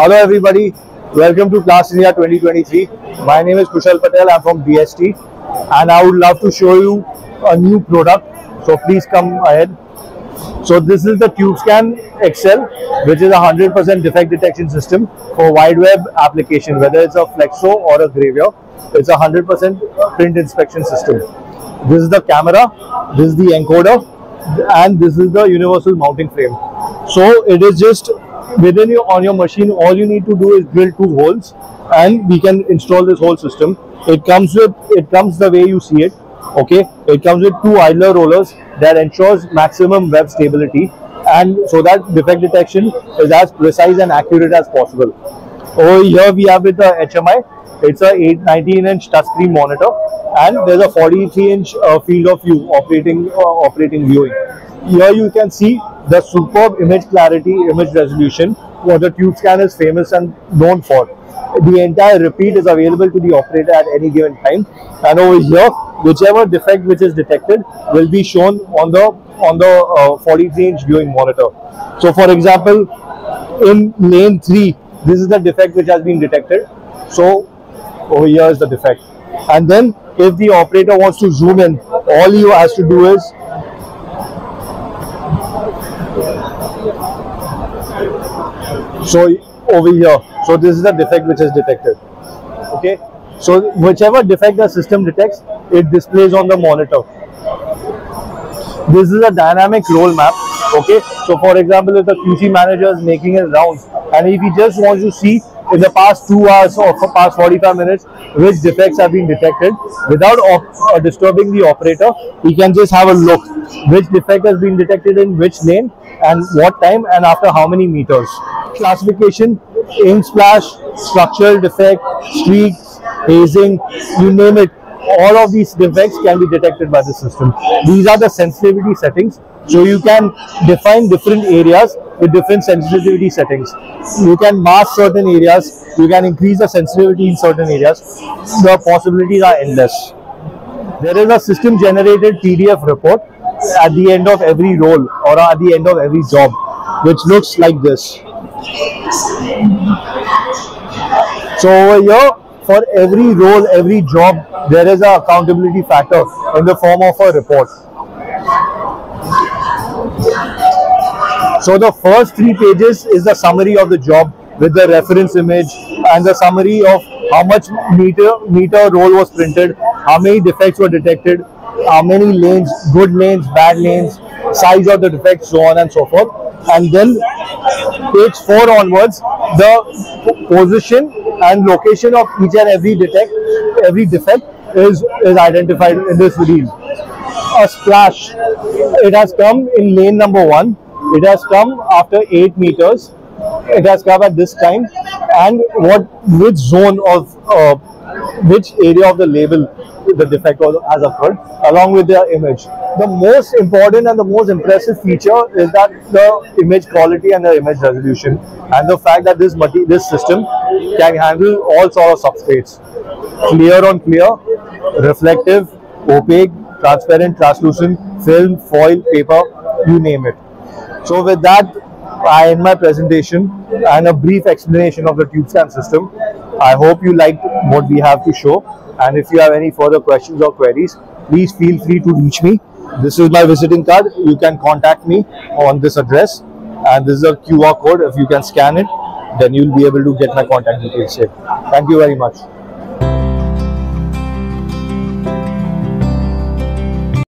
Hello everybody, welcome to Plastindia 2023. My name is Kushal Patel, I'm from BST and I would love to show you a new product. So please come ahead. So this is the TubeScan XL which is a 100% defect detection system for wide web application whether it's a Flexo or a Gravure. It's a 100% print inspection system. This is the camera, this is the encoder and this is the universal mounting frame. So it is just within your on your machine all you need to do is drill two holes and we can install this whole system. It comes with it comes the way you see it okay? It comes with two idler rollers that ensures maximum web stability and so that defect detection is as precise and accurate as possible. Over here we have with the hmi it's a 8 19 inch touchscreen monitor and there's a 43 inch uh, field of view operating uh, operating viewing here you can see the superb image clarity, image resolution, what the TubeScan is famous and known for. The entire repeat is available to the operator at any given time. And over here, whichever defect which is detected will be shown on the on the uh, 43 inch viewing monitor. So, for example, in lane 3, this is the defect which has been detected. So, over here is the defect. And then, if the operator wants to zoom in, all you has to do is so over here. So this is the defect which is detected. Okay? So whichever defect the system detects it displays on the monitor. This is a dynamic roll map. Okay? So for example if the qc manager is making his rounds and if he just wants to see in the past two hours or for past 45 minutes which defects have been detected without uh, disturbing the operator he can just have a look which defect has been detected in which lane and what time and after how many meters classification in splash structural defect streaks hazing you name it all of these defects can be detected by the system these are the sensitivity settings so you can define different areas with different sensitivity settings. You can mask certain areas, you can increase the sensitivity in certain areas. The possibilities are endless. There is a system generated PDF report at the end of every roll or at the end of every job which looks like this. So over here for every roll, every job, there is an accountability factor in the form of a report. So the first three pages is the summary of the job with the reference image and the summary of how much meter meter roll was printed, how many defects were detected, how many lanes, good lanes, bad lanes, size of the defects, so on and so forth. And then page 4 onwards, the position and location of each and every detect, every defect is, is identified in this reel. A splash, it has come in lane number 1 it has come after 8 meters. It has come at this time and what which zone of uh, which area of the label the defect has occurred along with their image. The most important and the most impressive feature is that the image quality and the image resolution and the fact that this this system can handle all sort of substrates. Clear on clear, reflective, opaque, transparent, translucent, film, foil, paper, you name it. So with that, I end my presentation and a brief explanation of the TubeScan system. I hope you liked what we have to show. And if you have any further questions or queries, please feel free to reach me. This is my visiting card. You can contact me on this address. And this is a QR code. If you can scan it, then you'll be able to get my contact details. Thank you very much.